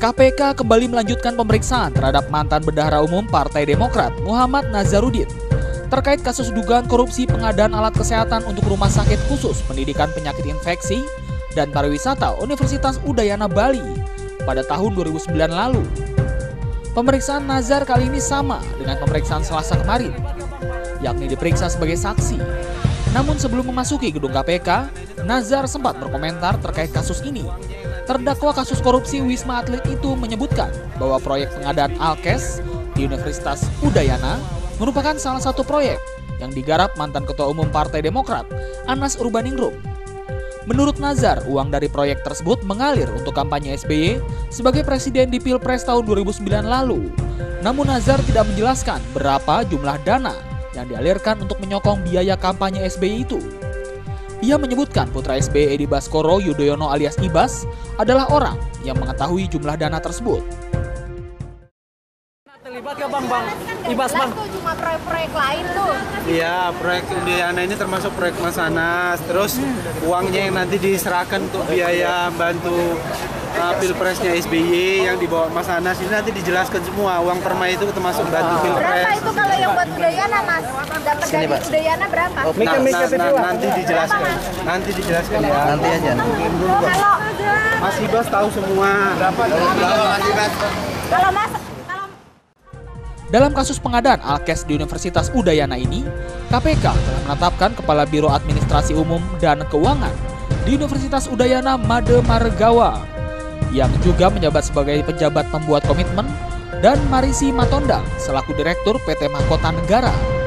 KPK kembali melanjutkan pemeriksaan terhadap mantan bendahara umum Partai Demokrat Muhammad Nazarudin terkait kasus dugaan korupsi pengadaan alat kesehatan untuk rumah sakit khusus pendidikan penyakit infeksi dan pariwisata Universitas Udayana Bali pada tahun 2009 lalu. Pemeriksaan Nazar kali ini sama dengan pemeriksaan Selasa kemarin, yakni diperiksa sebagai saksi. Namun sebelum memasuki gedung KPK, Nazar sempat berkomentar terkait kasus ini Terdakwa kasus korupsi Wisma Atlet itu menyebutkan bahwa proyek pengadaan Alkes di Universitas Udayana merupakan salah satu proyek yang digarap mantan Ketua Umum Partai Demokrat, Anas Urbaningrum. Menurut Nazar, uang dari proyek tersebut mengalir untuk kampanye SBY sebagai presiden di Pilpres tahun 2009 lalu. Namun Nazar tidak menjelaskan berapa jumlah dana yang dialirkan untuk menyokong biaya kampanye SBY itu. Ia menyebutkan putra SBY Edi Baskoro Yudhoyono alias Ibas adalah orang yang mengetahui jumlah dana tersebut. Terlibat ke bang bang Ibas bang? Itu cuma proyek-proyek lain tuh. Iya, proyek Indiana ini termasuk proyek Masanas. Terus uangnya yang nanti diserahkan untuk biaya bantu uh, pilpresnya SBY yang dibawa Mas Anas ini nanti dijelaskan semua. Uang perma itu termasuk bantu pilpres. Berapa itu kalau yang buat Udayana mas? Dapat dari Udayana berapa? Nah, nah, nah, nanti dijelaskan, nanti dijelaskan ya. Nanti aja. Kalau Mas Ibas tahu semua. kalau mas Dalam kasus pengadaan Alkes di Universitas Udayana ini, KPK telah menetapkan Kepala Biro Administrasi Umum dan Keuangan di Universitas Udayana Made Margawa yang juga menjabat sebagai pejabat pembuat komitmen dan Marisi Matonda selaku Direktur PT Mahkota Negara